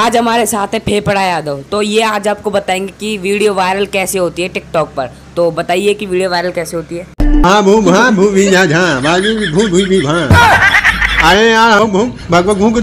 आज हमारे साथ है फेफड़ा यादव। तो ये आज आपको बताएँगे कि वीडियो वायरल कैसे होती है टिकटॉक पर। तो बताइए कि वीडियो वायरल कैसे होती है? हाँ यार